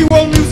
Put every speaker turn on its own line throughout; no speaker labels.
we will music.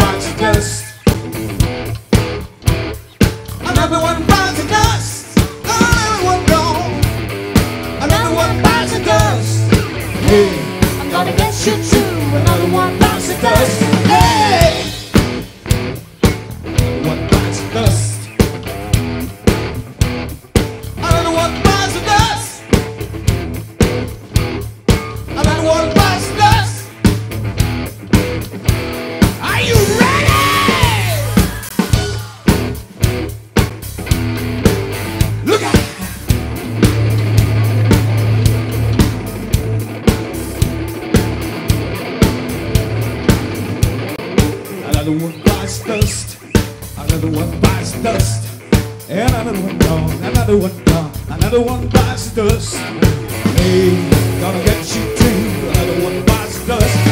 bunch of. Another one bites dust. Another one bites dust. And another one gone. Another one gone. Another one bites dust. Hey, gonna get you too. Another one bites dust.